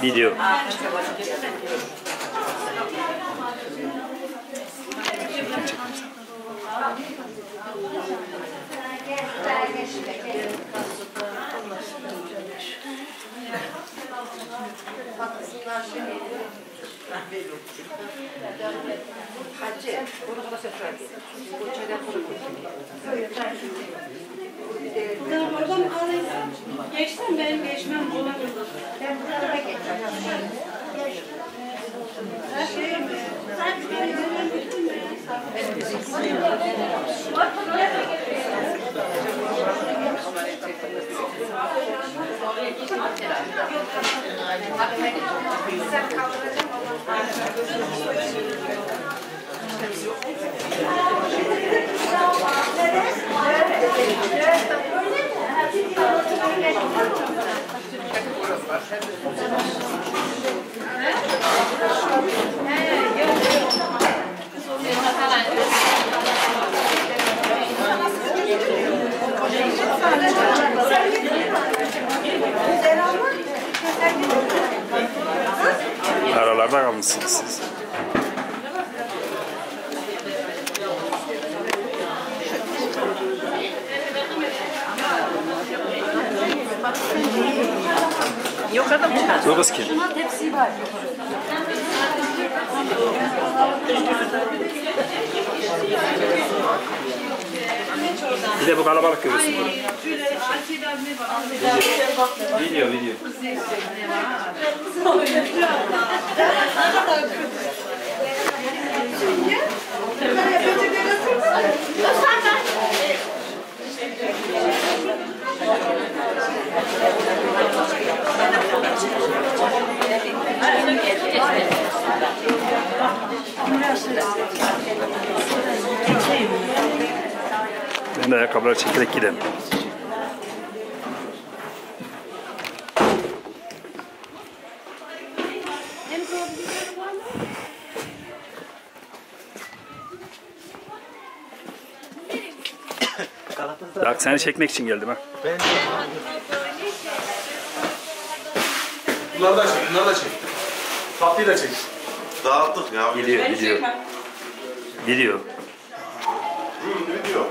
Video. Sen Geçsen benim geçmem olabilir. Ben burada geçeceğim. Her şey mi? Sen benim gittin mi? Aralarda kalmışsınız siz. Yok adam çıkar. Bu kız kim? Tepsi var. Bir de bu kalabalık görüyorsun. Video video. Ben de ayakkabıları çekerek gidelim. Bak seni çekmek için geldim ha. Bunları da çek, bunları da çek. Tatlıyı da çek. Dağıttık ya. Video. Video. Hı, video.